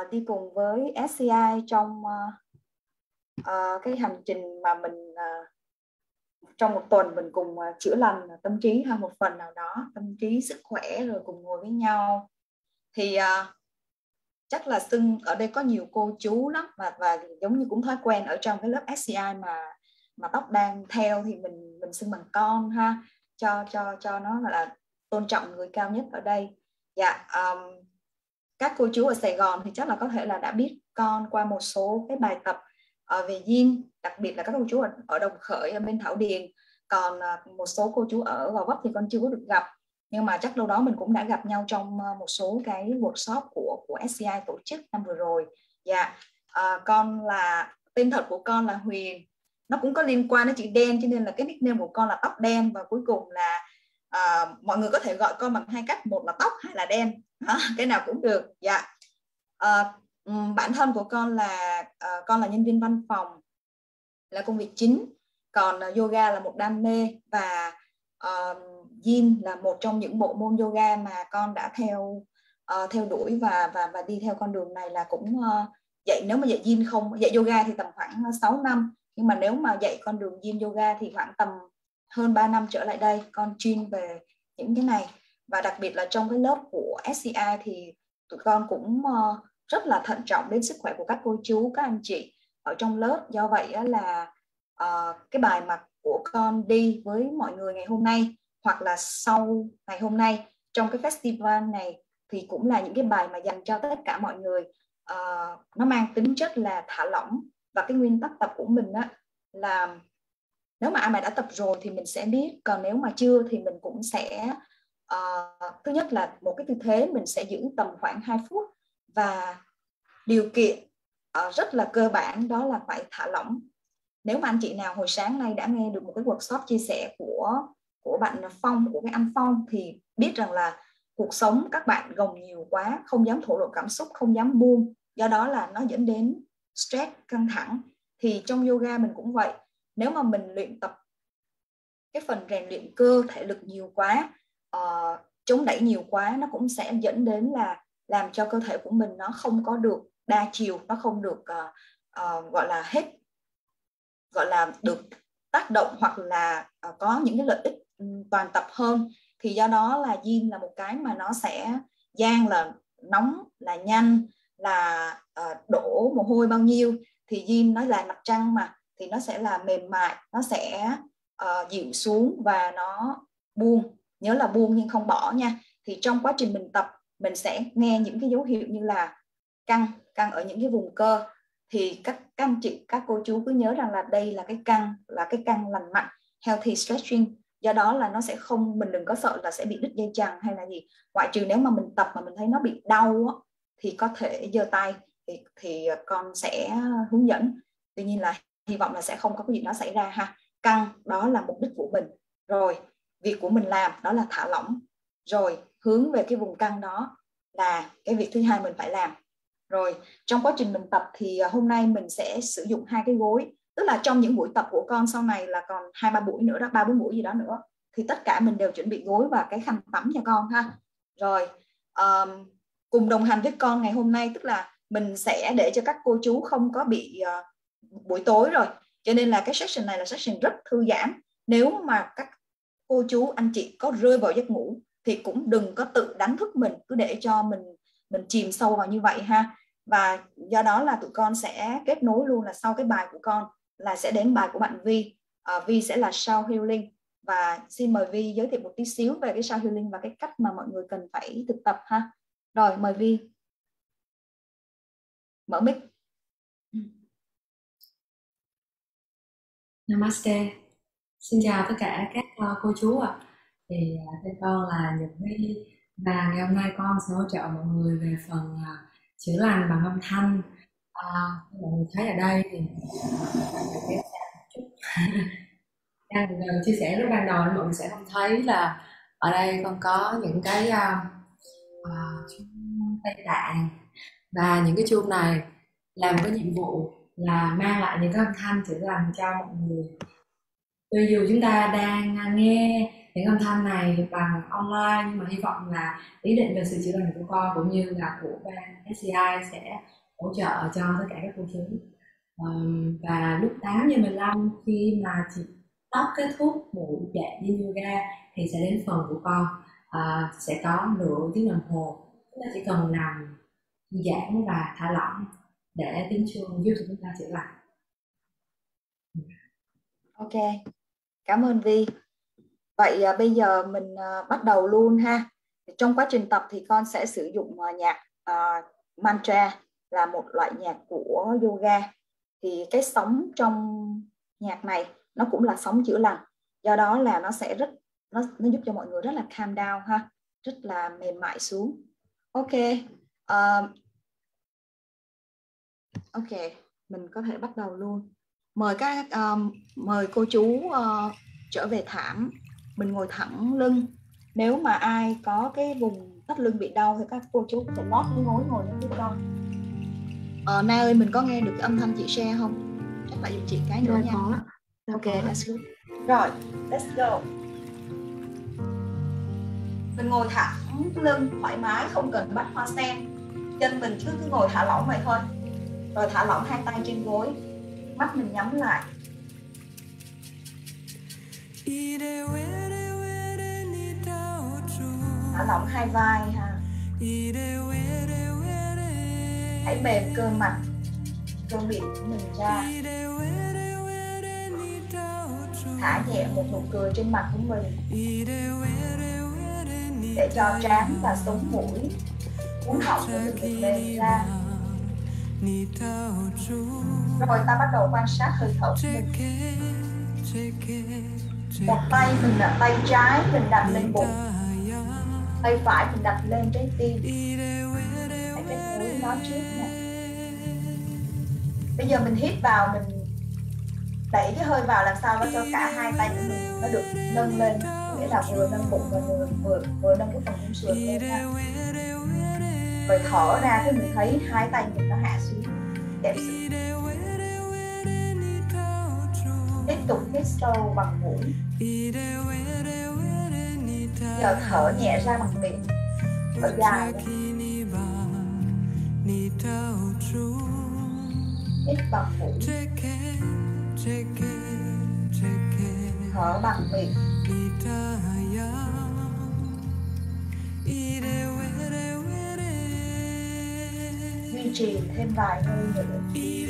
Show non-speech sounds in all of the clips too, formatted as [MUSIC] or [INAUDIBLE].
uh, đi cùng với SCI trong uh, uh, cái hành trình mà mình uh, trong một tuần mình cùng uh, chữa lành tâm trí hay một phần nào đó tâm trí sức khỏe rồi cùng ngồi với nhau. Thì uh, chắc là xưng ở đây có nhiều cô chú lắm và và giống như cũng thói quen ở trong cái lớp SCI mà mà tóc đang theo thì mình mình xưng bằng con ha cho cho cho nó là tôn trọng người cao nhất ở đây. Dạ um, các cô chú ở Sài Gòn thì chắc là có thể là đã biết con qua một số cái bài tập uh, về yin đặc biệt là các cô chú ở, ở Đồng Khởi ở bên Thảo Điền. Còn uh, một số cô chú ở Gò Vấp thì con chưa có được gặp. Nhưng mà chắc đâu đó mình cũng đã gặp nhau trong uh, một số cái workshop của của SCI tổ chức năm vừa rồi. Dạ uh, con là tên thật của con là Huyền. Nó cũng có liên quan đến chữ đen cho nên là cái nickname của con là tóc đen. Và cuối cùng là à, mọi người có thể gọi con bằng hai cách một là tóc hay là đen. À, cái nào cũng được dạ. À, bản thân của con là à, con là nhân viên văn phòng là công việc chính. Còn à, yoga là một đam mê và à, yin là một trong những bộ môn yoga mà con đã theo uh, theo đuổi và và và đi theo con đường này là cũng uh, dạy. Nếu mà dạy yin không dạy yoga thì tầm khoảng 6 năm. Nhưng mà nếu mà dạy con đường yin yoga thì khoảng tầm hơn 3 năm trở lại đây con chuyên về những cái này. Và đặc biệt là trong cái lớp của SCI thì tụi con cũng uh, rất là thận trọng đến sức khỏe của các cô chú các anh chị ở trong lớp. Do vậy là uh, cái bài mà của con đi với mọi người ngày hôm nay hoặc là sau ngày hôm nay trong cái festival này thì cũng là những cái bài mà dành cho tất cả mọi người. Uh, nó mang tính chất là thả lỏng. Và cái nguyên tắc tập của mình á là nếu mà ai mà đã tập rồi thì mình sẽ biết. Còn nếu mà chưa thì mình cũng sẽ uh, thứ nhất là một cái tư thế mình sẽ giữ tầm khoảng 2 phút và điều kiện uh, rất là cơ bản đó là phải thả lỏng. Nếu mà anh chị nào hồi sáng nay đã nghe được một cái workshop chia sẻ của của bạn Phong của cái anh Phong thì biết rằng là cuộc sống các bạn gồng nhiều quá không dám thổ lộ cảm xúc không dám buông. Do đó là nó dẫn đến stress căng thẳng. Thì trong yoga mình cũng vậy nếu mà mình luyện tập cái phần rèn luyện cơ thể lực nhiều quá uh, chống đẩy nhiều quá nó cũng sẽ dẫn đến là làm cho cơ thể của mình nó không có được đa chiều nó không được uh, uh, gọi là hết gọi là được tác động hoặc là uh, có những cái lợi ích um, toàn tập hơn. Thì do đó là gym là một cái mà nó sẽ gian là nóng là nhanh là uh, đổ mồ hôi bao nhiêu. Thì gym nó là mặt trăng mà thì nó sẽ là mềm mại nó sẽ uh, dịu xuống và nó buông. Nhớ là buông nhưng không bỏ nha. Thì trong quá trình mình tập mình sẽ nghe những cái dấu hiệu như là căng căng ở những cái vùng cơ. Thì các các anh chị các cô chú cứ nhớ rằng là đây là cái căng là cái căng lành mạnh healthy stretching. Do đó là nó sẽ không mình đừng có sợ là sẽ bị đứt dây chằng hay là gì. Ngoại trừ nếu mà mình tập mà mình thấy nó bị đau á, thì có thể giơ tay thì, thì con sẽ hướng dẫn. Tuy nhiên là hy vọng là sẽ không có cái gì đó xảy ra ha. Căng đó là mục đích của mình. Rồi việc của mình làm đó là thả lỏng. Rồi hướng về cái vùng căng đó là cái việc thứ hai mình phải làm. Rồi trong quá trình mình tập thì à, hôm nay mình sẽ sử dụng hai cái gối. Tức là trong những buổi tập của con sau này là còn hai ba buổi nữa đó ba bốn buổi gì đó nữa thì tất cả mình đều chuẩn bị gối và cái khăn tắm cho con ha. Rồi um, cùng đồng hành với con ngày hôm nay tức là mình sẽ để cho các cô chú không có bị uh, buổi tối rồi. Cho nên là cái session này là session rất thư giãn. Nếu mà các cô chú anh chị có rơi vào giấc ngủ thì cũng đừng có tự đánh thức mình cứ để cho mình mình chìm sâu vào như vậy ha. Và do đó là tụi con sẽ kết nối luôn là sau cái bài của con là sẽ đến bài của bạn Vi. Uh, Vi sẽ là sau healing. Và xin mời Vi giới thiệu một tí xíu về cái sau healing và cái cách mà mọi người cần phải thực tập ha. Rồi mời Vi. Mở mic. Namaste. Xin chào tất cả các uh, cô chú ạ. À. Thì ờ, uh, tên con là Nhật My Và ngày hôm nay con sẽ hỗ trợ mọi người về phần uh, chữa lành bằng âm thanh. À, Mọi người thấy ở đây thì [LAUGHS] đang gần chia sẻ lúc ban đầu mọi người sẽ không thấy là ở đây con có những cái tay uh, tây tạng và những cái chuông này làm cái nhiệm vụ là mang lại những cái âm thanh chữa lành cho mọi người. Cho dù chúng ta đang à, nghe những âm thanh này bằng online nhưng mà hy vọng là ý định về sự chữa lành của con cũng như là của ban SCI sẽ hỗ trợ cho tất cả các cô chú. Um, và lúc 8 giờ 15 khi mà chị tóc kết thúc buổi dạy đi yoga thì sẽ đến phần của con. Uh, sẽ có nửa tiếng đồng hồ. Chúng ta chỉ cần nằm giãn và thả lỏng để tiếng chuông giúp chúng ta chữa lành ok cảm ơn vi. Vậy à, bây giờ mình à, bắt đầu luôn ha. Trong quá trình tập thì con sẽ sử dụng à, nhạc à, mantra là một loại nhạc của yoga. Thì cái sóng trong nhạc này nó cũng là sóng chữa lành. Do đó là nó sẽ rất nó, nó giúp cho mọi người rất là calm down ha rất là mềm mại xuống. Ok uh, ok mình có thể bắt đầu luôn. Mời các um, mời cô chú uh, trở về thảm. Mình ngồi thẳng lưng. Nếu mà ai có cái vùng thắt lưng bị đau thì các cô chú có thể lót cái gối ngồi lên giúp con ờ, Na ơi mình có nghe được cái âm thanh chị share không? Chắc lại giúp chị cái nữa nha. Có. ok let's go rồi let's go. Mình ngồi thẳng lưng thoải mái không cần bắt hoa sen. Chân mình cứ cứ ngồi thả lỏng vậy thôi rồi thả lỏng hai tay trên gối. Mắt mình nhắm lại. thả lỏng hai vai ha. hãy mềm cơ mặt. Cơ miệng của mình ra. thả nhẹ một nụ cười trên mặt của mình. để cho trán và sống mũi. Cuốn họng của mình được lên ra rồi ta bắt đầu quan sát hơi thở. Của mình một tay mình đặt tay trái mình đặt lên bụng. Tay phải mình đặt lên trái tim. Hãy cái mũi nó trước nha. Bây giờ mình hít vào mình đẩy cái hơi vào làm sao đó cho cả hai tay của mình nó được nâng lên. Nghĩa là vừa nâng bụng và vừa vừa, vừa nâng cái phần mũi sườn lên nha rồi thở ra thì mình thấy hai tay mình nó hạ xuống. Đẹp sự. Tiếp tục hít sâu bằng mũi. Giờ thở nhẹ ra bằng miệng. Thở dài hít bằng mũi. Thở bằng miệng. Duy trì thêm vài hơi nữa. hai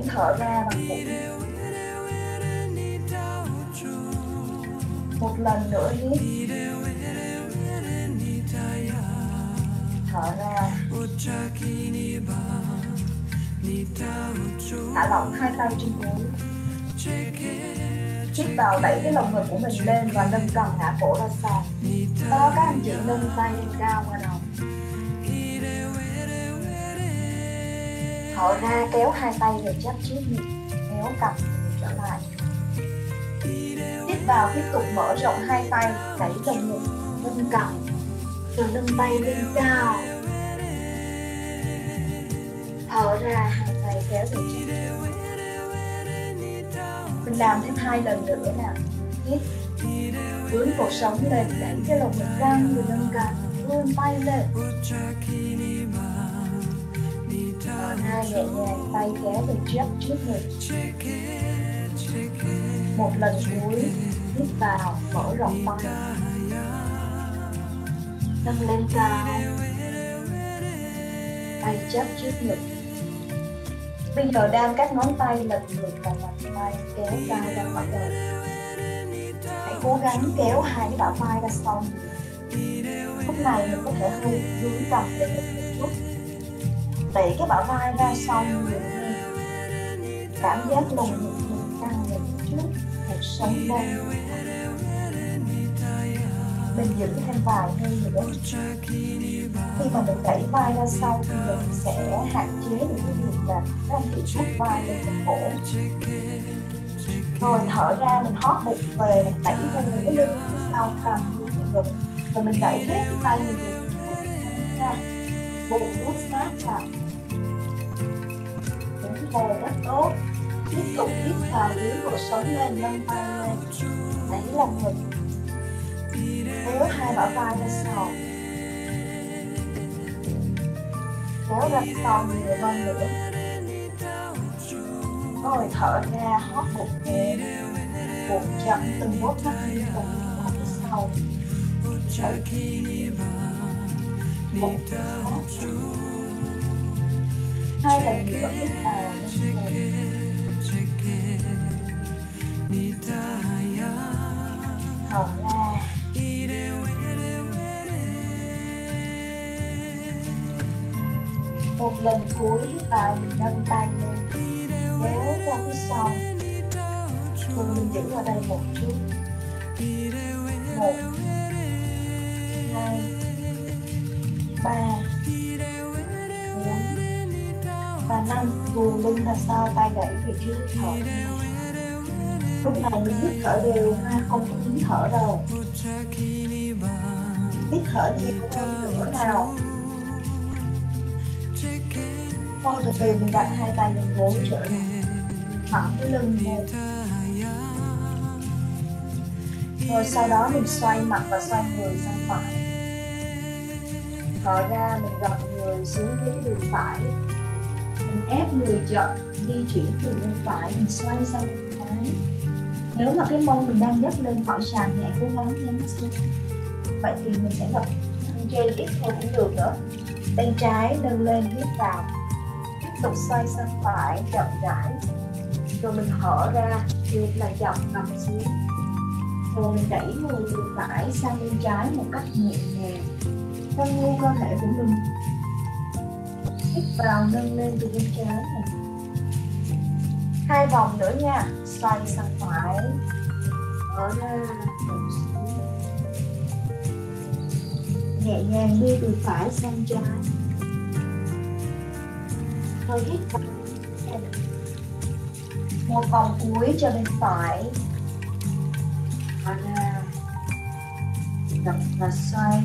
cũng thở ra bằng bụng một lần nữa hít thở ra. Thả lỏng hai tay trên gối hít vào đẩy cái lồng ngực của mình lên và nâng cầm ngã cổ ra sàn đó, các anh chị nâng tay lên cao qua đó. Thở ra, kéo hai tay về chắp trước ngực kéo cặp trở lại. Hít vào, tiếp tục mở rộng hai tay, đẩy lồng ngực nâng cằm, rồi nâng tay lên cao. Thở ra, hai tay kéo về chắp mình làm thêm hai lần nữa nè hít hướng cuộc sống lên, đẩy cái lồng ngực căng rồi nâng cầm vươn tay lên còn hai nhẹ nhàng tay kéo về trước trước ngực. Một lần cuối, hít vào, mở rộng tay nâng lên cao. Tay chắp trước ngực. Bây giờ đan các ngón tay lần lượt và bàn tay kéo vai ra khỏi đầu. Hãy cố gắng kéo hai cái bả vai ra sau. Lúc này mình có thể hơi hướng cầm lên một tẩy đẩy cái bả vai ra sau cảm giác lồng ngực mình căng lên trước một sống lên mình giữ thêm vài hơi nữa. Khi mà mình đẩy vai ra sau thì mình sẽ hạn chế được cái việc là đang bị rút vai lên cái cổ rồi thở ra mình hót bụng về, mình đẩy về cái lưng phía sau cầm cái ngực rồi. Mình đẩy hết cái tay mình ra. Bụng rút sát vào đúng rất tốt. Tiếp tục hít vào dưới cuộc sống lên nâng tay lên đẩy lòng ngực kéo hai bả vai ra sau kéo ra sau nhiều hơn nữa. Rồi thở ra hót bụng lên bụng chậm từng bước mắt đi tục ra phía sau. Bụng hai lần nữa hít vào thở một lần cuối vào mình nâng tay lên. Kéo ra phía sau. Rồi mình giữ ở đây một chút. Một, hai, ba và năm gù lưng ra sau tay đẩy về trước thở. Lúc này mình hít thở đều ha, không có hít thở đâu. Hít thở nhiều hơn nữa nào. Thôi, từ từ mình đặt hai tay lên gối trở lại Thẳng cái lưng lên. Rồi sau đó mình xoay mặt và xoay người sang phải. Thở ra, mình gập người xuống dưới đường phải ép người chậm di chuyển từ bên phải, mình xoay sang bên trái Nếu mà cái mông mình đang nhấc lên khỏi sàn thì hãy cố gắng nhấn xuống. Vậy thì mình sẽ gập trên ít thôi cũng được nữa. Tay trái nâng lên, hít vào. Tiếp tục xoay sang phải, chậm rãi. Rồi mình thở ra tiếp là chậm nằm xuống. Rồi mình đẩy người từ phải sang bên trái một cách nhẹ nhàng. Nâng ngu cơ thể của mình hít vào nâng lên từ bên trái này. Hai vòng nữa nha. Xoay sang phải. Ở ra. Nhẹ nhàng đi từ phải sang trái. Hơi hít vào. Một vòng cuối cho bên phải. Thở ra. Tập và xoay.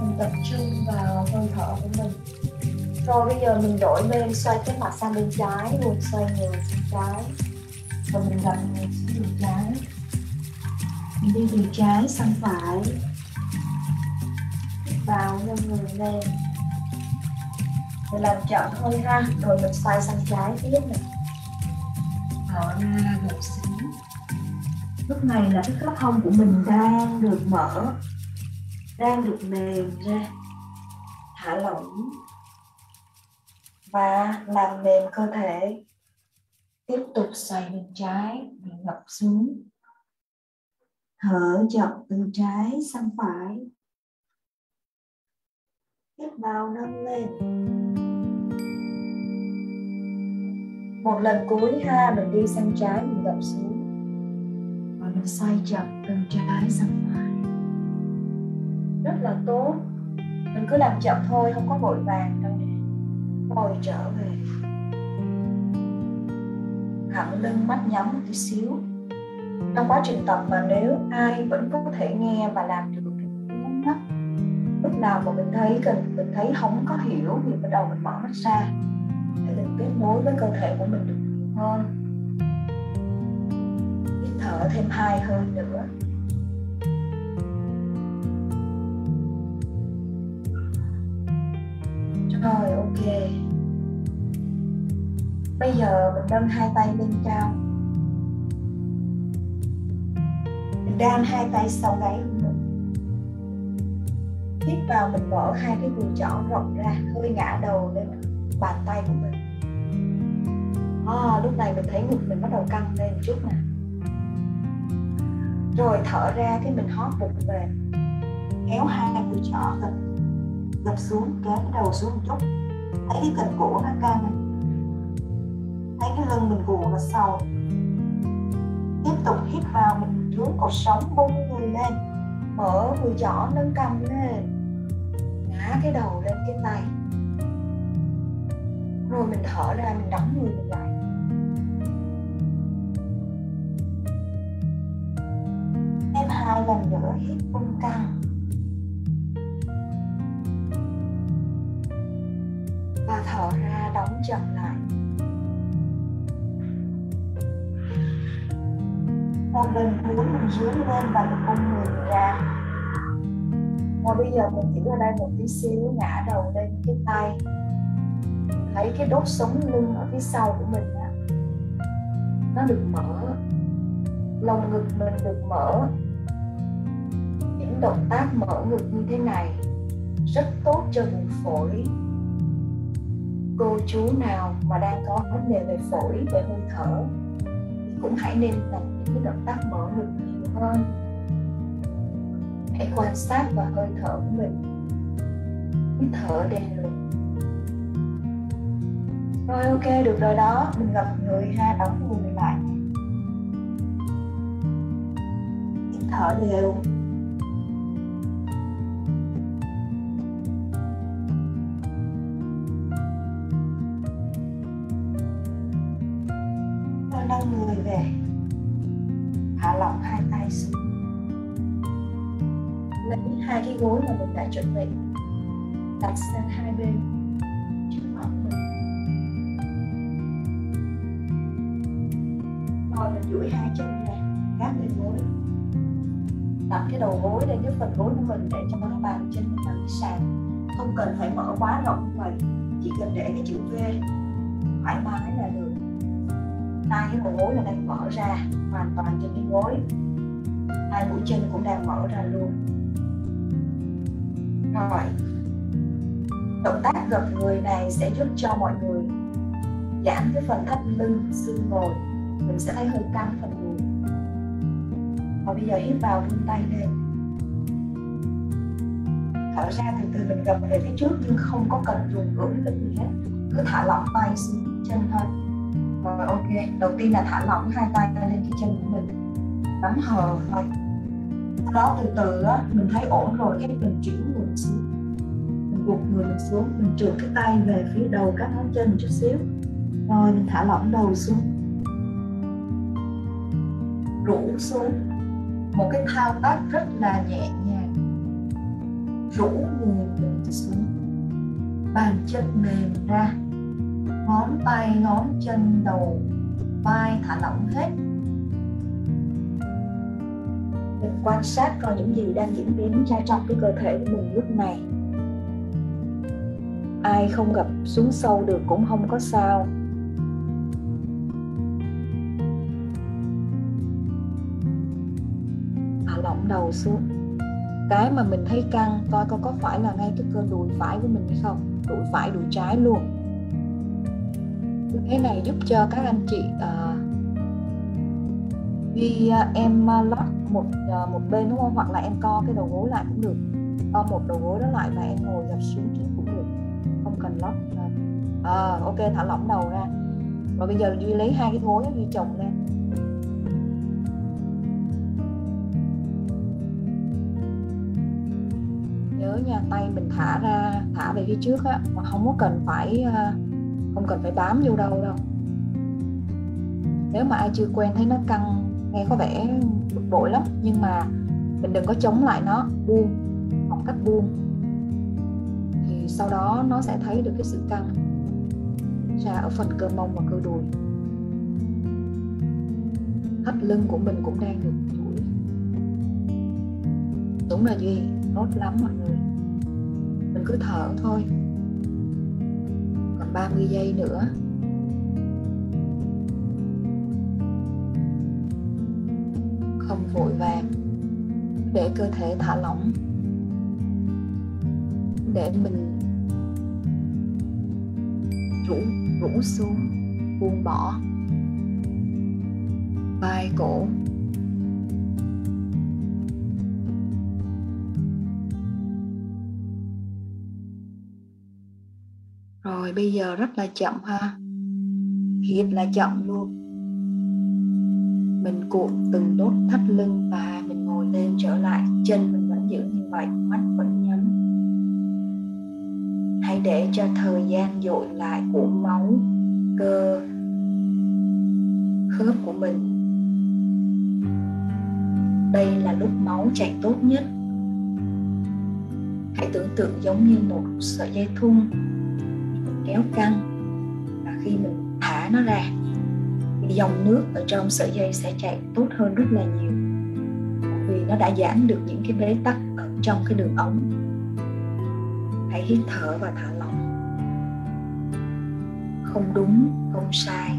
Mình tập trung vào hơi thở của mình rồi bây giờ mình đổi bên xoay cái mặt sang bên trái luôn, xoay người sang trái. Và mình gặp người sang đường trái. Mình đi từ trái sang phải. Vào nâng người lên. Mình làm chậm thôi ha. Rồi mình xoay sang trái tiếp này thở ra một xíu lúc này là cái khớp hông của mình đang được mở, đang được mềm ra. Thả lỏng và làm mềm cơ thể. Tiếp tục xoay bên trái mình ngập xuống. Thở chậm từ trái sang phải. Hít vào nâng lên. Một lần cuối ha mình đi sang trái mình gập xuống. Và mình xoay chậm từ trái sang phải. Rất là tốt. Mình cứ làm chậm thôi, không có vội vàng đâu nè trở về. Thẳng lưng mắt nhắm một tí xíu. Trong quá trình tập mà nếu ai vẫn có thể nghe và làm được thì nhắm mắt lúc nào mà mình thấy cần, mình thấy không có hiểu thì bắt đầu mình mở mắt ra để mình kết nối với cơ thể của mình được nhiều hơn. Hít thở thêm hai hơi nữa. Rồi ok. Bây giờ mình nâng hai tay lên cao. Mình đan hai tay sau gáy tiếp vào mình mở hai cái vùng chỏ rộng ra hơi ngã đầu lên bàn tay của mình. À, lúc này mình thấy ngực mình bắt đầu căng lên một chút nè. Rồi thở ra cái mình hóp bụng về. Kéo hai vùng chỏ gần gập xuống, kéo cái đầu xuống một chút. Thấy cái cần cổ nó căng. Thấy cái lưng mình gù nó sau tiếp tục hít vào, mình hướng cột sống bung người lên. Mở người giỏ nâng cầm lên. Ngã cái đầu lên cái tay. Rồi mình thở ra, mình đóng người mình lại. Thêm hai lần nữa hít bung căng. Dưới lên và mình cung người ra. Và bây giờ mình chỉ ở đây một tí xíu, ngã đầu lên cái tay. Thấy cái đốt sống lưng ở phía sau của mình á, nó được mở. Lồng ngực mình được mở. Những động tác mở ngực như thế này rất tốt cho vùng phổi. Cô chú nào mà đang có vấn đề về phổi, về hơi thở thì cũng hãy nên tập những cái động tác mở ngực hơn hãy quan sát vào hơi thở của mình. Hít thở đều rồi ok, được rồi đó. Mình gặp người ha, đóng người lại. Hít thở đều. Rồi nâng người về thả lỏng hai tay xuống. Lấy hai cái gối mà mình đã chuẩn bị, đặt sang hai bên, trước mặt mình. Rồi mình duỗi hai chân ra, gác lên gối. Đặt cái đầu gối lên cái phần gối của mình để cho nó bàn chân mình cái sàn. Không cần phải mở quá rộng vậy, chỉ cần để cái chữ V, thoải mái là được hai cái đầu gối là đang mở ra, hoàn toàn trên cái gối. Hai mũi chân cũng đang mở ra luôn. Rồi. Động tác gập người này sẽ giúp cho mọi người giảm cái phần thắt lưng, xương ngồi. Mình sẽ thấy hơi căng phần người. Và bây giờ hít vào vươn tay lên. Thở ra từ từ mình gập về phía trước nhưng không có cần dùng cưỡng lực gì hết. Cứ thả lỏng tay xuống chân thôi rồi, ok. Đầu tiên là thả lỏng hai tay lên cái chân của mình. Nắm hờ thôi sau đó từ từ á, mình thấy ổn rồi, cái mình chuyển người xuống. Mình gục người mình xuống, mình trượt cái tay về phía đầu các ngón chân một chút xíu. Rồi, mình thả lỏng đầu xuống. Rũ xuống. Một cái thao tác rất là nhẹ nhàng. Rũ người mình xuống. Bàn chân mềm ra ngón tay, ngón chân, đầu, vai thả lỏng hết. Mình quan sát coi những gì đang diễn biến ra trong cái cơ thể của mình lúc này. Ai không gặp xuống sâu được cũng không có sao. Thả lỏng đầu xuống. Cái mà mình thấy căng, coi coi có phải là ngay cái cơ đùi phải của mình hay không? Đùi phải, đùi trái luôn cái này giúp cho các anh chị ờ, uh, khi uh, ờ, em uh, lót một uh, một bên đúng không? Hoặc là em co cái đầu gối lại cũng được. Co một đầu gối đó lại và em ngồi gập xuống trước cũng được. Không cần lót à, ok thả lỏng đầu ra. Và bây giờ duy lấy hai cái gối duy chồng lên nhớ nha tay mình thả ra thả về phía trước á mà không có cần phải không cần phải bám vô đâu đâu. Nếu mà ai chưa quen thấy nó căng, nghe có vẻ bực bội lắm, nhưng mà mình đừng có chống lại nó, buông, học cách buông. Thì sau đó nó sẽ thấy được cái sự căng. Ra ở phần cơ mông và cơ đùi. Thắt lưng của mình cũng đang được duỗi đúng là duy tốt lắm mọi người. Mình cứ thở thôi khoảng 30 giây nữa. Không vội vàng. Để cơ thể thả lỏng. Để mình rũ rũ xuống, buông bỏ. Vai cổ. Rồi bây giờ rất là chậm ha. Thiệt là chậm luôn. Mình cuộn từng đốt thắt lưng và mình ngồi lên trở lại. Chân mình vẫn giữ như vậy, mắt vẫn nhắm. Hãy để cho thời gian dội lại của máu, cơ, khớp của mình. Đây là lúc máu chảy tốt nhất. Hãy tưởng tượng giống như một sợi dây thun kéo căng. Và khi mình thả nó ra, thì dòng nước ở trong sợi dây sẽ chạy tốt hơn rất là nhiều. Vì nó đã giảm được những cái bế tắc ở trong cái đường ống. Hãy hít thở và thả lỏng. Không đúng, không sai.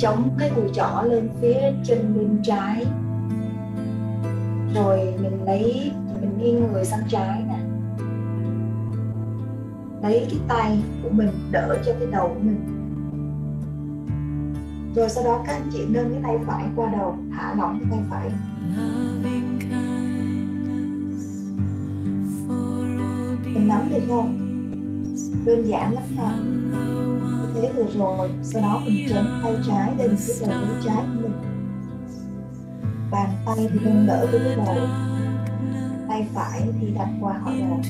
Chống cái cùi chỏ lên phía chân bên trái. Rồi mình lấy mình nghiêng người sang trái nè. Lấy cái tay của mình đỡ cho cái đầu của mình. Rồi sau đó các anh chị nâng cái tay phải qua đầu thả lỏng cái tay phải. Mình nắm được không? Đơn giản lắm ha thế vừa rồi. Sau đó mình chống tay trái lên cái đầu bên trái của mình. Bàn tay thì nâng đỡ với cái đầu. Tay phải thì đặt qua khỏi đầu.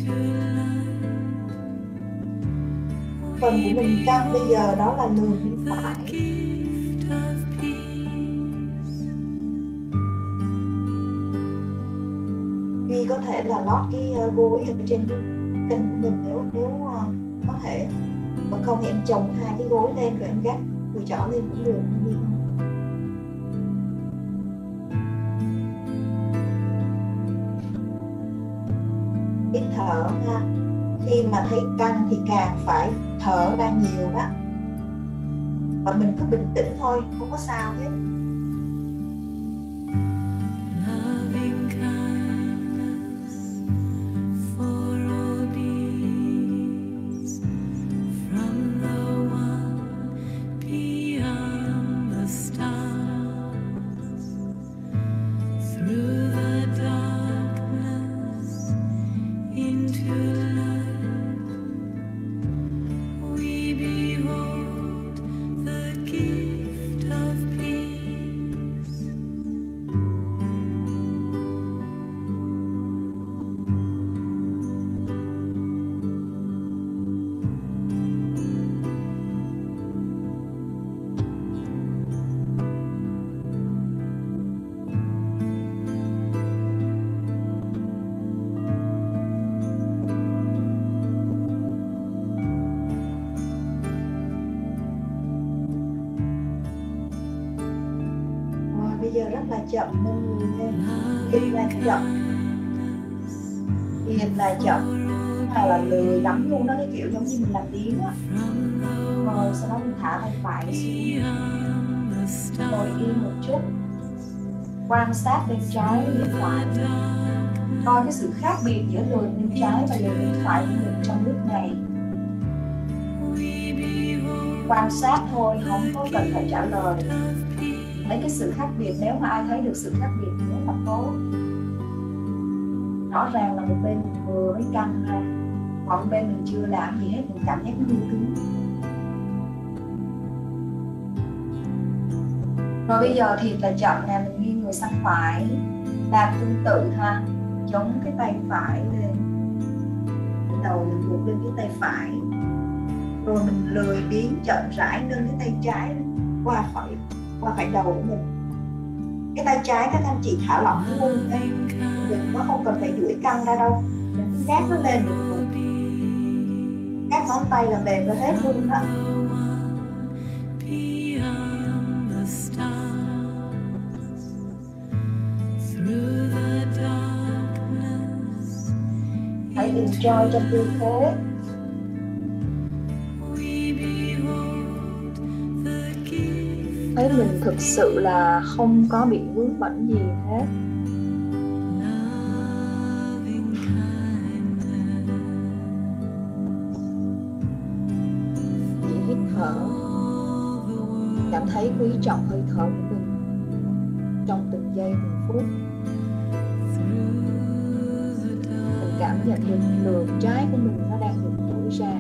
Phần của mình căng bây giờ đó là lườn bên phải. Duy có thể là lót cái ờ, gối ở trên cái chân của mình nếu nếu ờ, có thể còn không thì em chồng hai cái gối lên rồi em gác người trỏ lên cũng được đi. Hít thở ha, khi mà thấy căng thì càng phải thở ra nhiều đó. Và mình cứ bình tĩnh thôi, không có sao hết. Mình làm tiếng á rồi sau đó mình thả tay phải xuống. Ngồi yên một chút. Quan sát bên trái bên phải. Coi cái sự khác biệt giữa lười bên trái và lười bên phải của mình trong lúc này. Quan sát thôi, không có cần phải trả lời. Thấy cái sự khác biệt, nếu mà ai thấy được sự khác biệt thì rất là tốt. Rõ ràng là một bên vừa mới căng ra còn bên mình chưa làm gì hết, mình cảm thấy nó như cứng rồi bây giờ thì là chậm nè mình nghiêng người sang phải, làm tương tự ha. Chống cái tay phải lên. Đầu mình buộc lên cái tay phải. Rồi mình lười biến chậm rãi nâng cái tay trái qua khỏi qua khỏi đầu của mình. Cái tay trái các anh chị thả lỏng cái lưng lên đừng nó không cần phải duỗi căng ra đâu. Mình cứ gác nó lên. được ngón tay là mềm ra hết luôn đó hãy enjoy trong tư thế thấy mình thực sự là không có bị vướng bẩn gì hết. Quý trọng hơi thở của mình trong từng giây, từng phút. Mình cảm nhận được lượng trái của mình nó đang được thổi ra.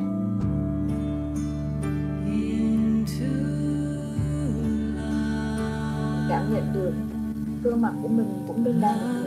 Cảm nhận được cơ mặt của mình cũng đang đang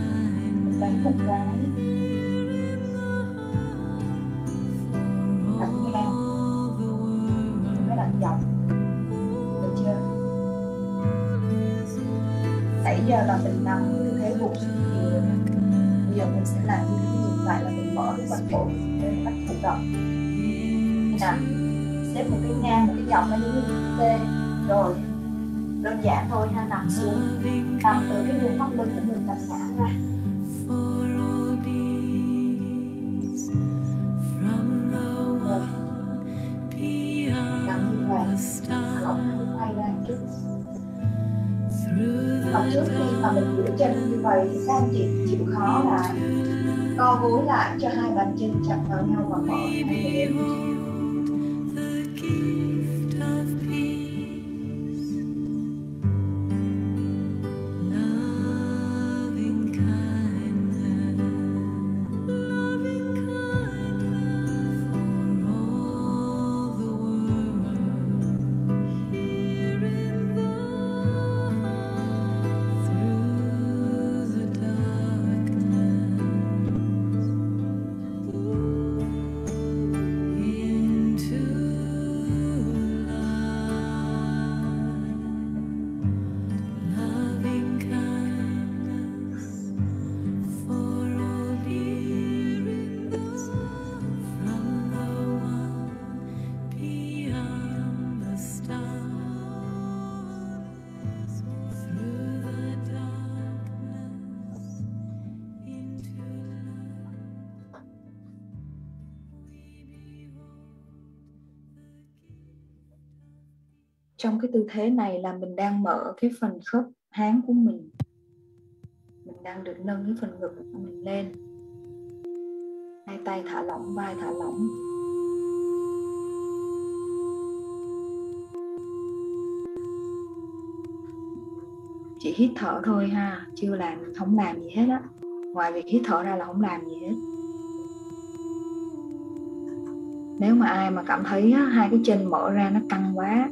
một nè xếp một cái ngang một cái dọc nó giống như T rồi đơn giản thôi ha nằm xuống nằm từ cái đường thắt lưng của mình tập thẳng ra nằm như vậy ra chút và trước khi mà mình giữ chân như vậy thì các anh chị chịu khó là co gối lại cho hai bàn chân chạm vào nhau và bỏ. Hai người lên cái tư thế này là mình đang mở cái phần khớp háng của mình. Mình đang được nâng cái phần ngực của mình lên. Hai tay thả lỏng, vai thả lỏng. Chỉ hít thở thôi ha, chưa làm, không làm gì hết á. Ngoài việc hít thở ra là không làm gì hết. Nếu mà ai mà cảm thấy hai cái chân mở ra nó căng quá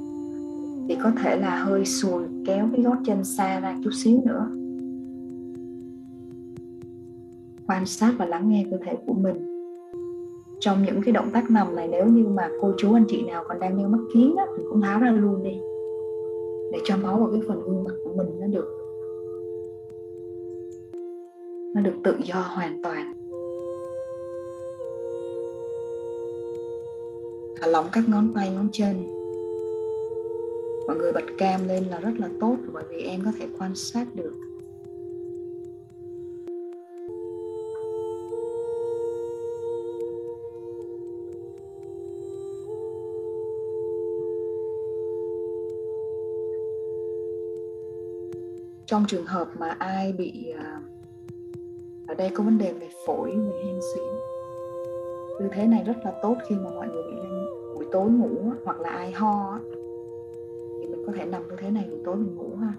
thì có thể là hơi sùi kéo cái gót chân xa ra chút xíu nữa. Quan sát và lắng nghe cơ thể của mình. Trong những cái động tác nằm này nếu như mà cô chú anh chị nào còn đang đeo mắt kiến á, thì cũng tháo ra luôn đi. Để cho máu vào cái phần gương mặt của mình nó được nó được tự do hoàn toàn. Thả lỏng các ngón tay ngón chân mọi người bật cam lên là rất là tốt bởi vì em có thể quan sát được. Trong trường hợp mà ai bị à, ở đây có vấn đề về phổi, về hen suyễn tư thế này rất là tốt khi mà mọi người bị lên buổi tối ngủ hoặc là ai ho có thể nằm tư thế này buổi tối mình ngủ ha.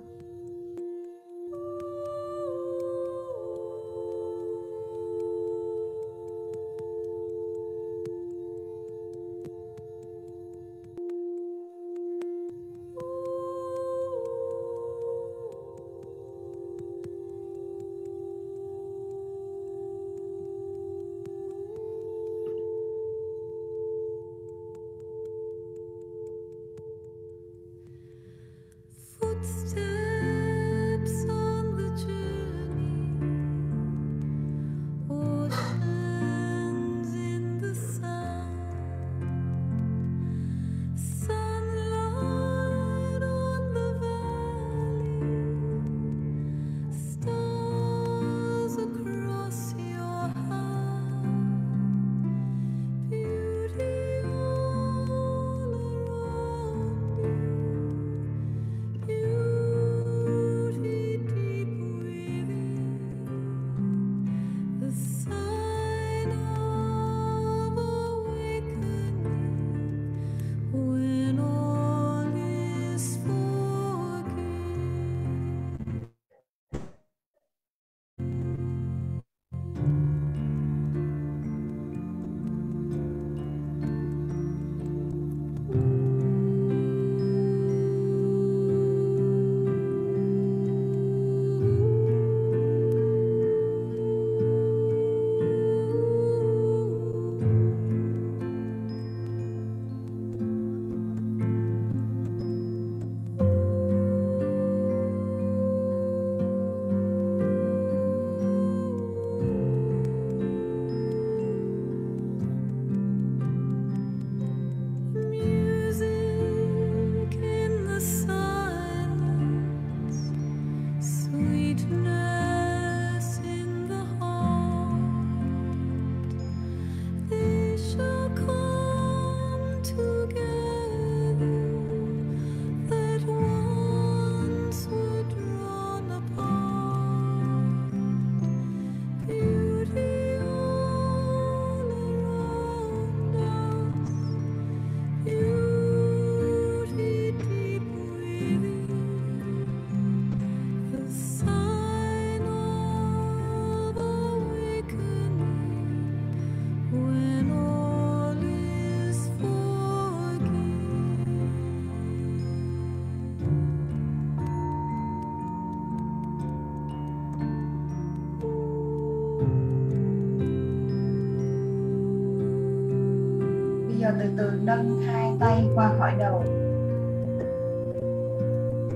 Tay qua khỏi đầu.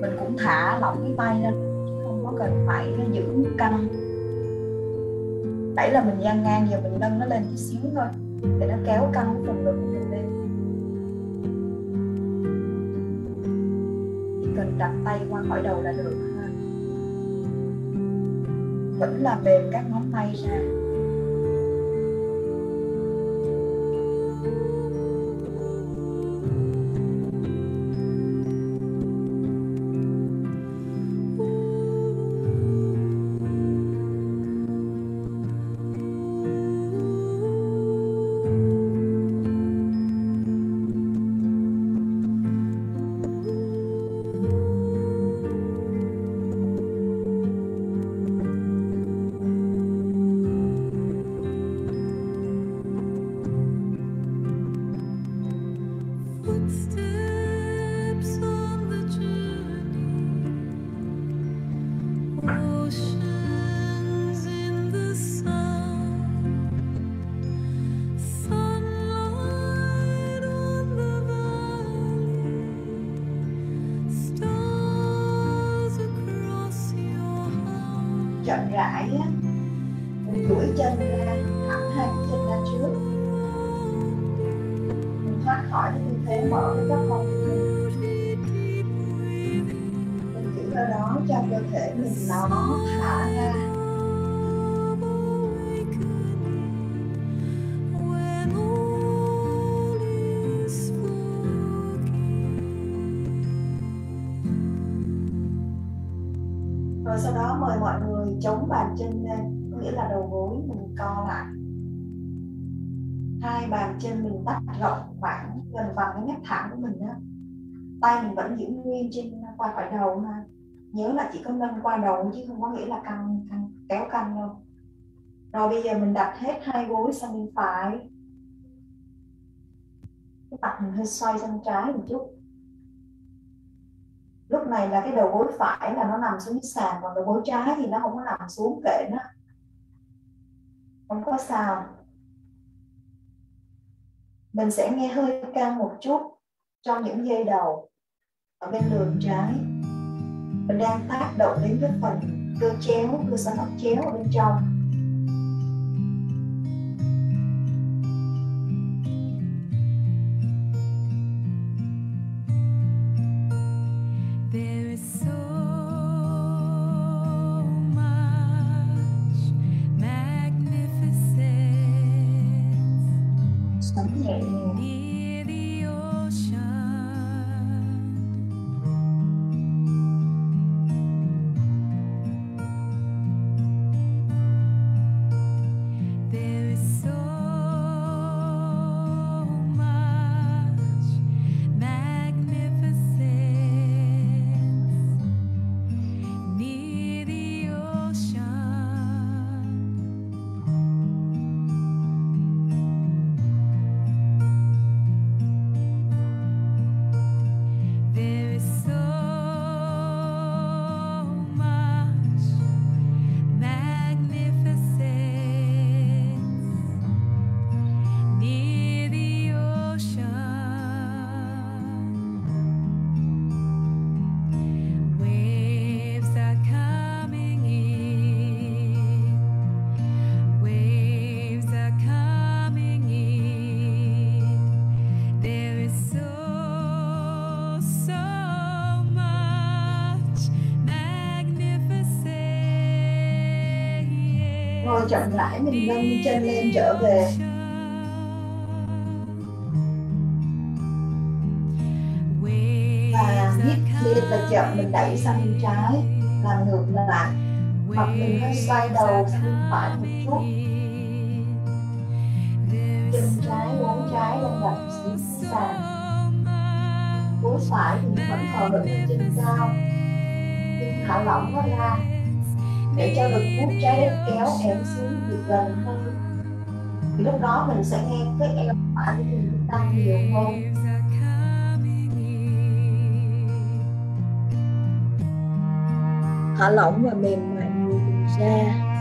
Mình cũng thả lỏng cái tay lên không có cần phải giữ căng. Nãy là mình dang ngang, giờ mình nâng nó lên chút xíu thôi, để nó kéo căng phần ngực của mình lên. Chỉ cần đặt tay qua khỏi đầu là được ha. Vẫn là mềm các ngón tay ra. Tay mình vẫn giữ nguyên trên à, qua khỏi đầu ha nhớ là chỉ có nâng qua đầu chứ không có nghĩa là căng, căng kéo căng đâu. Rồi bây giờ mình đặt hết hai gối sang bên phải. Cái mặt mình hơi xoay sang trái một chút. Lúc này là cái đầu gối phải là nó nằm xuống sàn còn đầu gối trái thì nó không có nằm xuống kệ nó. Không có sao mình sẽ nghe hơi căng một chút trong những giây đầu ở bên lườn trái. Mình đang tác động đến cái phần cơ chéo, cơ sở hấp chéo ở bên trong. Chậm rãi, mình nâng chân lên, trở về. Và hít lên và chậm, mình đẩy sang bên trái và ngược lại. Hoặc mình hơi xoay đầu sang bên phải một chút. Chân trái gối trái đang đặt xuống sàn gối phải thì vẫn còn đỡ chân cao. Nhưng thả lỏng nó ra để cho lực hút trái đất kéo em xuống được gần hơn. Thì lúc đó mình sẽ nghe cái em phải của mình tăng nhiều hơn. Thả lỏng và mềm mại người ra.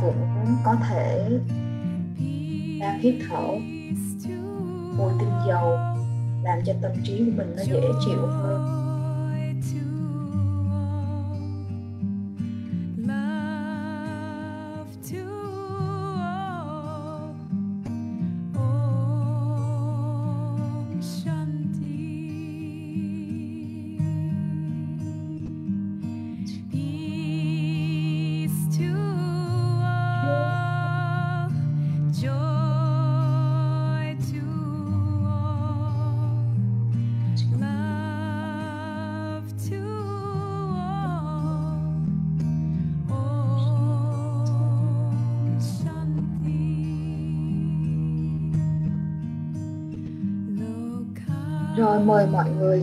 Cũng có thể đang hít thở bôi tinh dầu làm cho tâm trí của mình nó dễ chịu hơn.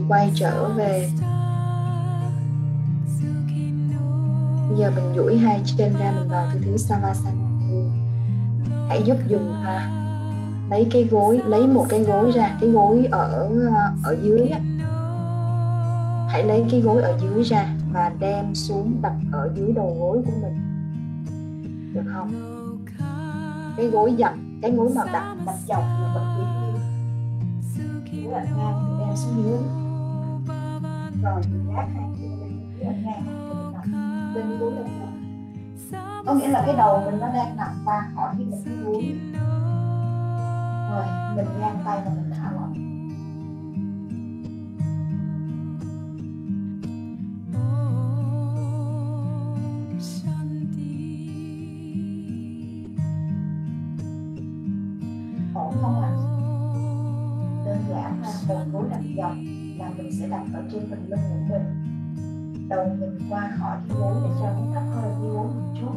Quay trở về. Bây giờ mình duỗi hai chân ra, mình vào tư thế savasana. Hãy giúp dùng ha lấy cái gối, lấy một cái gối ra, cái gối ở ở dưới á. hãy lấy cái gối ở dưới ra và đem xuống đặt ở dưới đầu gối của mình. Được không? Cái gối dập cái gối mà đặt đặt dọc là vẫn dưới gối đặt ngang đem xuống dưới rồi mình gác hai chân lên gối anh ngang lên gối lên ngang có nghĩa là cái đầu mình nó đang nằm qua khỏi cái cái gối rồi, mình ngang tay và mình thả lỏng ở trên phần lưng của mình. Đầu mình qua khỏi cái gối để cho nó thấp hơn cái gối một chút.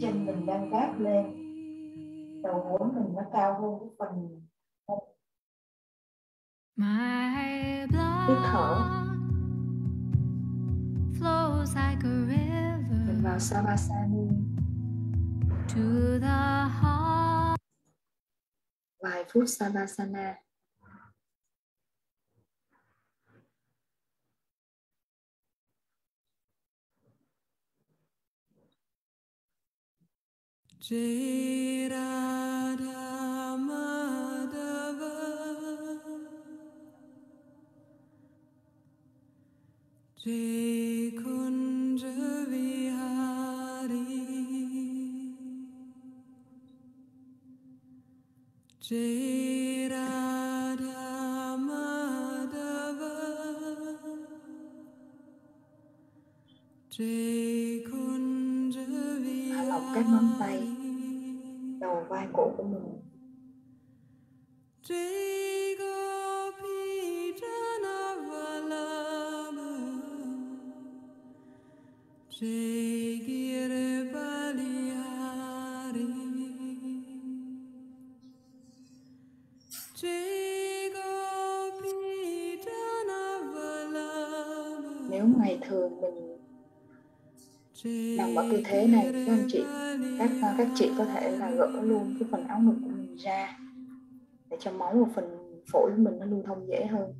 Chân mình đang gác lên. Đầu gối mình nó cao hơn cái phần hít thở. mình vào savasana. vài phút savasana Jai thế này, các anh chị. Các à, các chị có thể là gỡ luôn cái phần áo ngực của mình ra, để cho máu và phần phổi của mình nó lưu thông dễ hơn.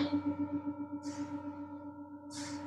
フフフフ。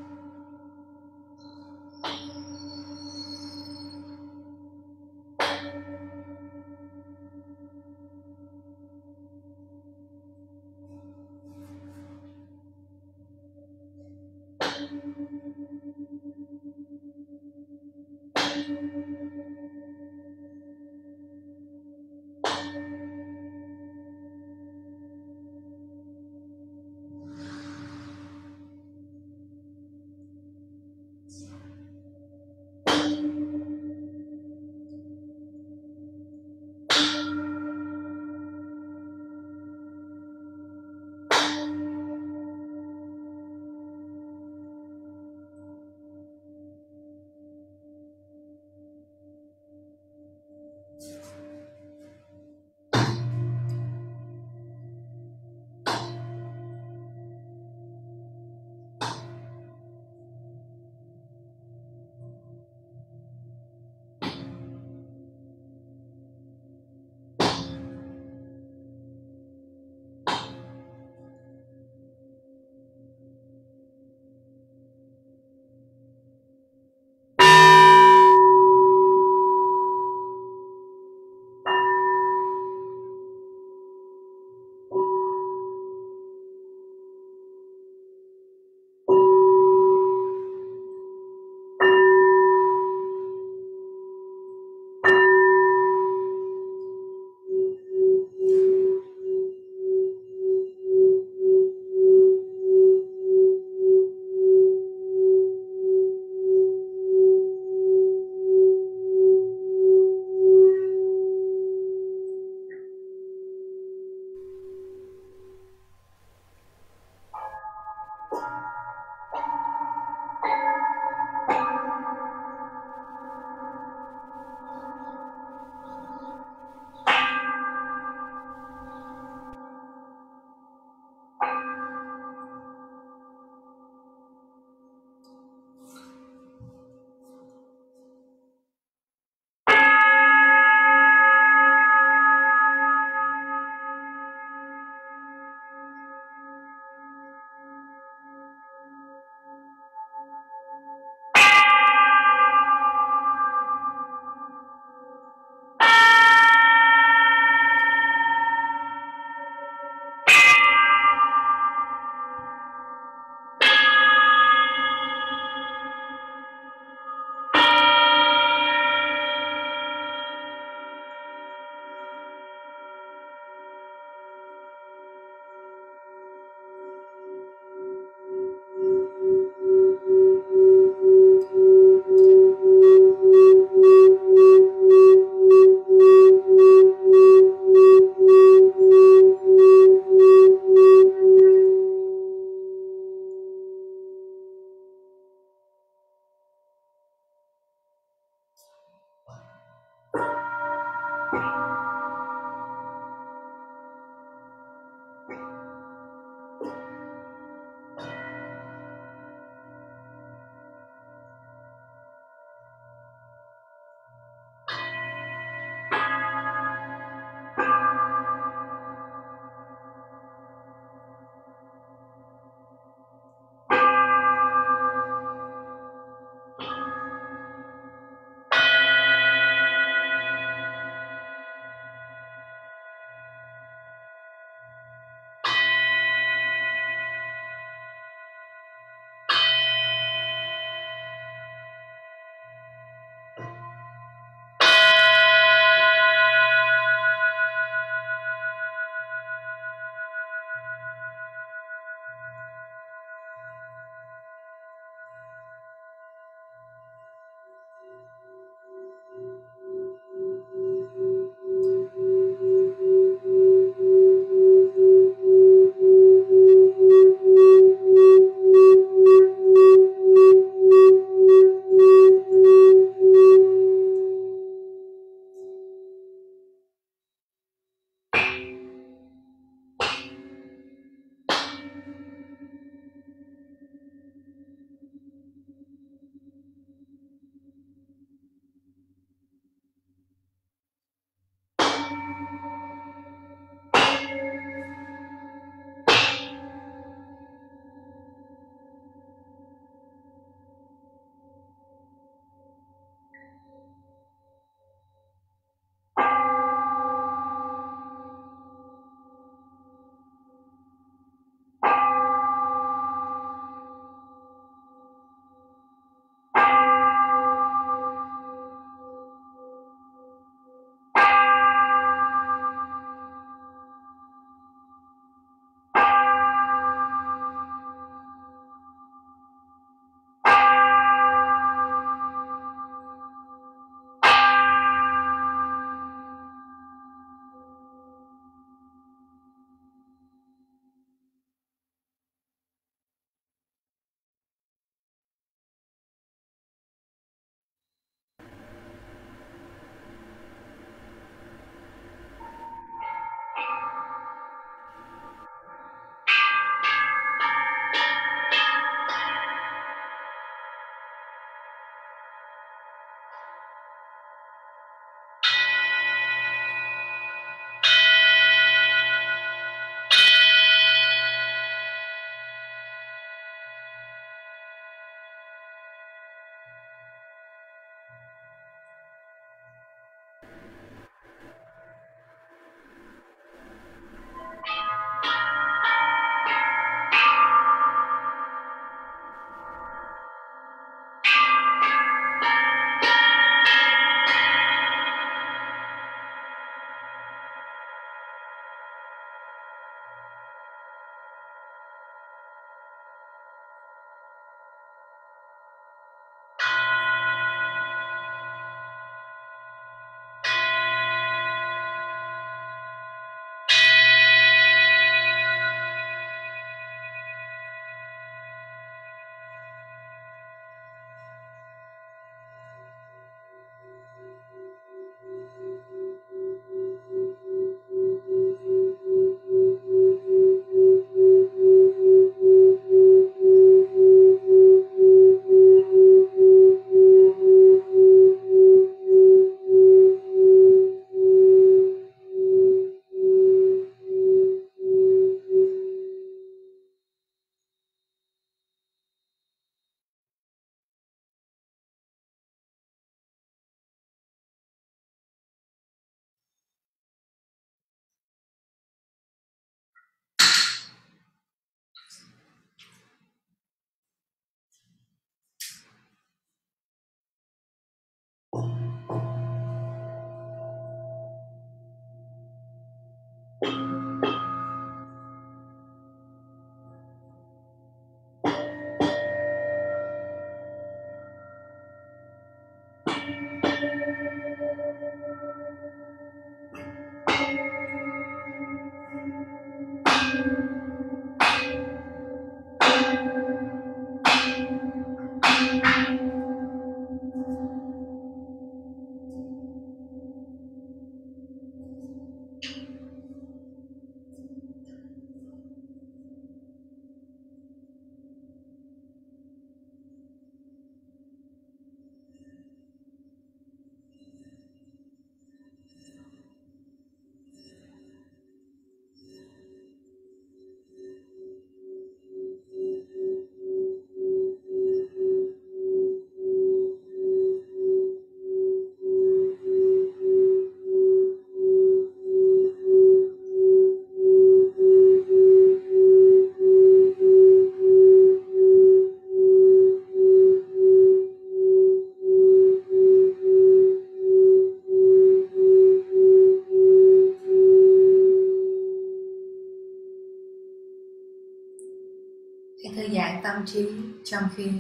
Trong khi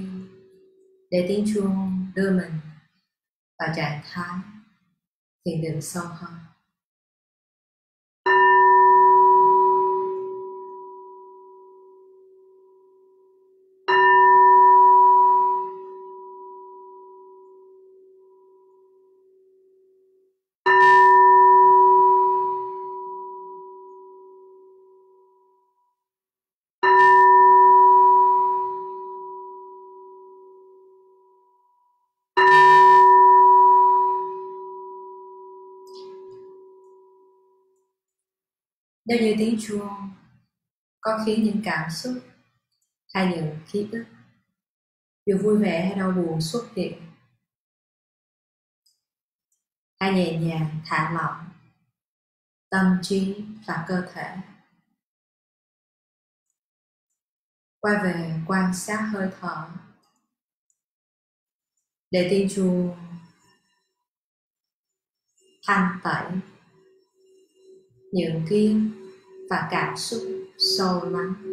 để tiếng chuông đưa mình vào trạng thái thiền định sâu hơn. Nếu như tiếng chuông có khiến những cảm xúc hay những ký ức, dù vui vẻ hay đau buồn xuất hiện hay nhẹ nhàng, thả lỏng, tâm trí và cơ thể. Quay về quan sát hơi thở. Để tiếng chuông thanh tẩy những kiên và cảm xúc sâu lắng.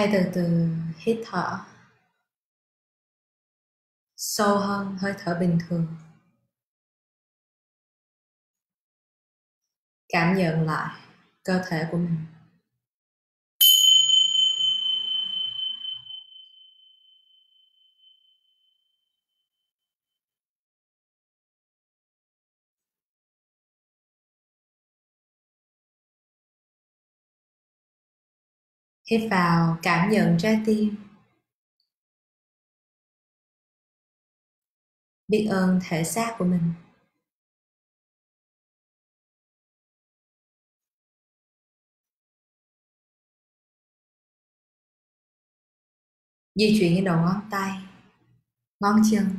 hãy từ từ hít thở. Sâu hơn, hơi thở bình thường. Cảm nhận lại cơ thể của mình. Hít vào, cảm nhận trái tim. Biết ơn thể xác của mình. Di chuyển cái đầu ngón tay, ngón chân.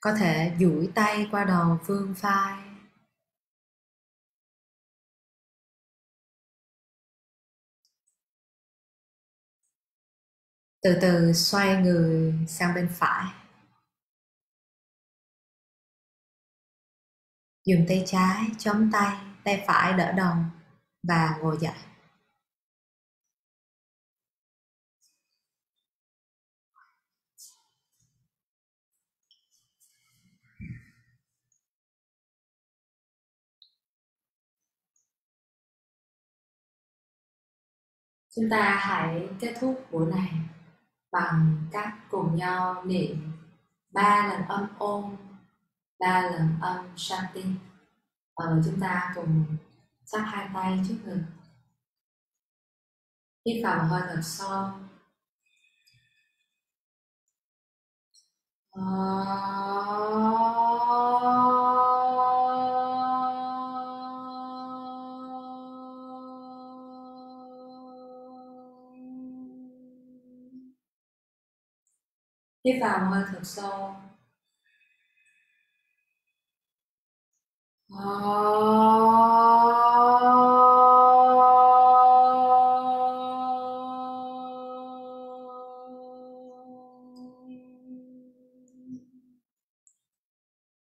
Có thể duỗi tay qua đầu vương vai. Từ từ xoay người sang bên phải. Dùng tay trái chống tay tay phải đỡ đầu và ngồi dậy. Chúng ta hãy kết thúc buổi này bằng cách cùng nhau niệm ba lần âm ôm ba lần âm shanti và chúng ta cùng chắp hai tay trước ngực. Hít vào một hơi thật sâu. Ờ. hít vào một hơi thật sâu.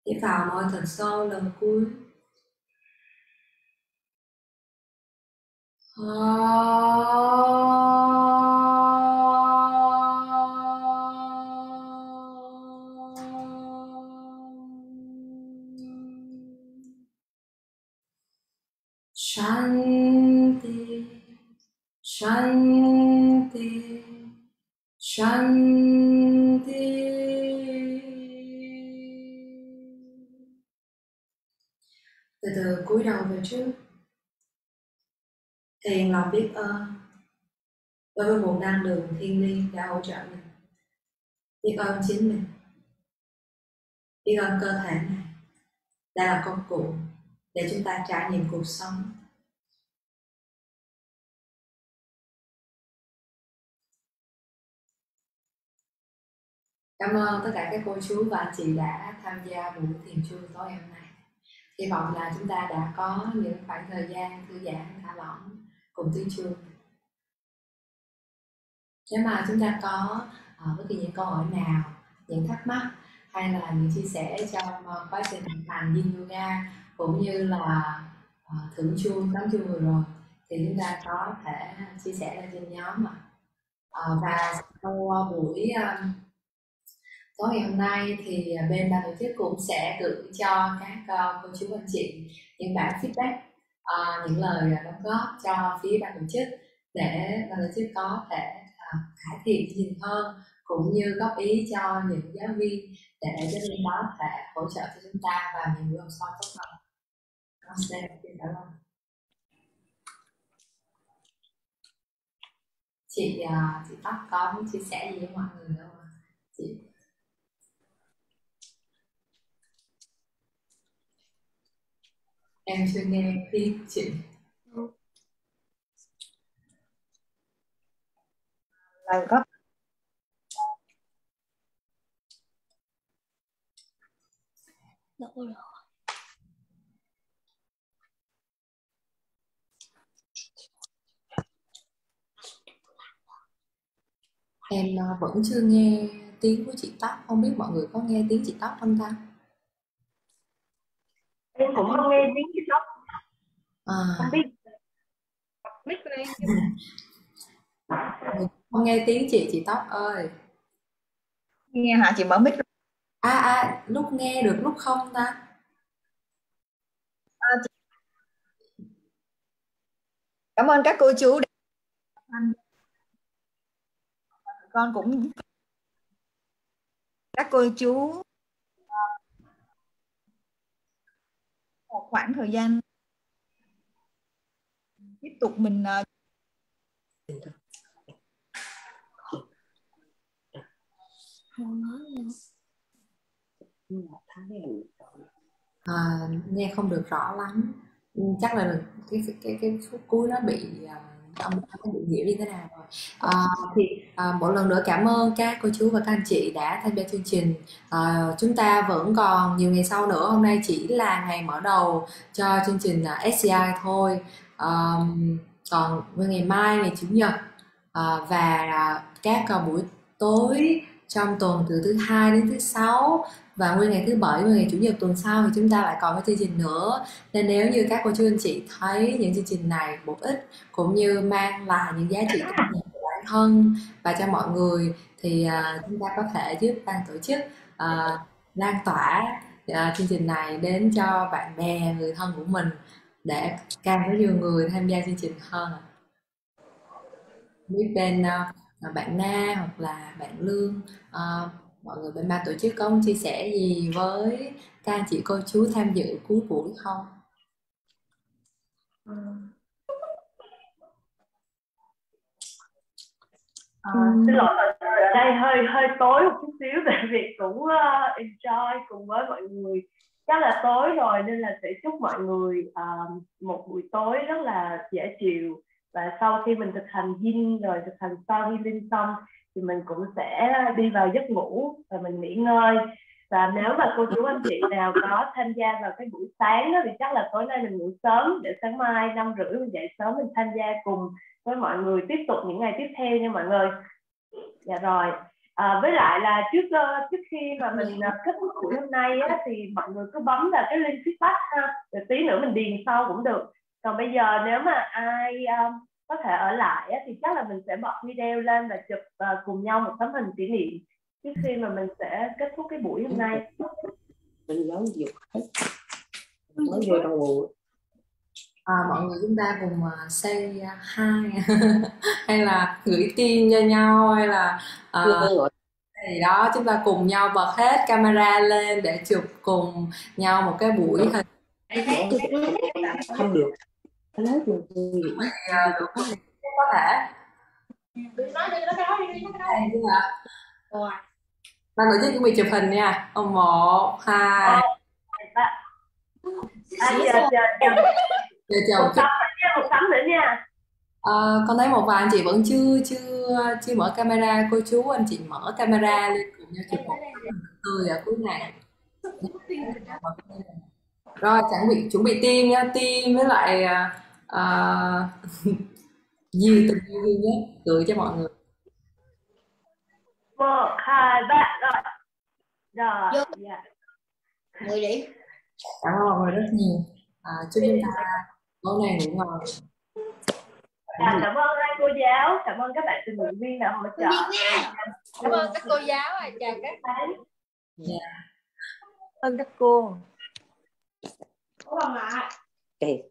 Hít vào một hơi thật sâu lần cuối. Shanti, Shanti, Shanti. Từ từ cúi đầu về trước. Thiền lòng biết ơn đối với một năng đường thiên liêng đã hỗ trợ mình. Biết ơn chính mình. Biết ơn cơ thể này Đây là công cụ để chúng ta trải nghiệm cuộc sống Cảm ơn tất cả các cô chú và anh chị đã tham gia buổi thiền chuông tối hôm nay. Hy vọng là chúng ta đã có những khoảng thời gian thư giãn, thả lỏng cùng tiếng chuông. Nếu mà chúng ta có uh, bất kỳ những câu hỏi nào, những thắc mắc hay là những chia sẻ trong uh, quá trình thực hành Yin Yoga cũng như là uh, thưởng chuông, tấm chuông vừa rồi thì chúng ta có thể chia sẻ lên trên nhóm mà. Uh, và sau buổi uh, tối ngày hôm nay thì à, bên ban tổ chức cũng sẽ gửi cho các uh, cô chú anh chị những bản feedback uh, những lời à, đóng góp cho phía ban tổ chức để ban tổ chức có thể uh, cải thiện nhìn hơn cũng như góp ý cho những giáo viên để giáo viên đó có thể hỗ trợ cho chúng ta và những buổi sau tốt hơn. Con xin cảm ơn. Chị uh, chị Tóc có muốn chia sẻ gì với mọi người không? Chị em chưa nghe tiếng chị lần cấp Đâu rồi. em à, vẫn chưa nghe tiếng của chị tóc. Không biết mọi người có nghe tiếng chị tóc không ta em cũng không nghe tiếng cái sóc à. không biết. Mic lên. Không nghe tiếng chị chị tóc ơi. Nghe hả? Chị mở mic à à lúc nghe được lúc không ta? À, chị... cảm ơn các cô chú con cũng các cô chú một khoảng thời gian. Tiếp tục mình à, nghe không được rõ lắm. Chắc là cái cái cái phút cuối nó bị ông như thế nào rồi. À, thì à, một lần nữa cảm ơn các cô chú và các anh chị đã tham gia chương trình. À, chúng ta vẫn còn nhiều ngày sau nữa. Hôm nay chỉ là ngày mở đầu cho chương trình uh, SCI thôi. À, còn ngày mai ngày chủ nhật à, và các buổi tối trong tuần từ thứ hai đến thứ sáu và nguyên ngày thứ bảy và ngày chủ nhật tuần sau thì chúng ta lại còn có chương trình nữa. Nên nếu như các cô chú anh chị thấy những chương trình này bổ ích cũng như mang lại những giá trị của bản thân và cho mọi người thì uh, chúng ta có thể giúp ban tổ chức uh, lan tỏa uh, chương trình này đến cho bạn bè người thân của mình để càng có nhiều người tham gia chương trình hơn. Biết bên uh, bạn Na hoặc là bạn Lương. Uh, mọi người bên ban tổ chức có chia sẻ gì với các anh chị cô chú tham dự cuối buổi không? À, xin lỗi ở đây hơi hơi tối một chút xíu tại vì cũng uh, enjoy cùng với mọi người. Chắc là tối rồi nên là sẽ chúc mọi người uh, một buổi tối rất là dễ chịu và sau khi mình thực hành yin rồi thực hành sau healing xong thì mình cũng sẽ đi vào giấc ngủ và mình nghỉ ngơi. Và nếu mà cô chú anh chị nào có tham gia vào cái buổi sáng đó thì chắc là tối nay mình ngủ sớm để sáng mai năm rưỡi mình dậy sớm mình tham gia cùng với mọi người tiếp tục những ngày tiếp theo nha mọi người. Dạ rồi. À, với lại là trước ờ, trước khi mà mình ờ, kết thúc buổi hôm nay á, thì mọi người cứ bấm vào cái link feedback ha. Rồi tí nữa mình điền sau cũng được còn bây giờ nếu mà ai um, có thể ở lại á, thì chắc là mình sẽ bật video lên và chụp uh, cùng nhau một tấm hình kỷ niệm trước khi mà mình sẽ kết thúc cái buổi hôm nay. Mình giáo dục hết. Nói vô trong buổi. À, mọi người chúng ta cùng uh, say hi. [LAUGHS] Hay là gửi tin cho nhau hay là uh, thì đó chúng ta cùng nhau bật hết camera lên để chụp cùng nhau một cái buổi hình. Không được lấy được gì? Được có thể. Nói đi nó nói đi nó nói đi. Hả ban tổ chức chuẩn bị chụp hình nha. Ông một hai. À, chờ chờ chờ chờ chờ một tấm nữa nha một tấm nữa nha. À, con thấy một vài anh chị vẫn chưa chưa chưa mở camera. Cô chú anh chị mở camera lên cùng nhau chụp một tươi ở cuối ngày rồi chuẩn bị chuẩn bị tim nha. Tim với lại uh, nhiều tình yêu thương nhé. Gửi cho mọi người. Một hai ba rồi. Rồi dạ. Mười đi. Cảm ơn mọi người rất nhiều. À, chúc chúng ta tối nay ngủ ngon. À, cảm ơn hai cô giáo, cảm ơn các bạn tình nguyện viên đã hỗ trợ. Cảm ơn các cô giáo và chào các bạn. Yeah. Ơn các cô. Của.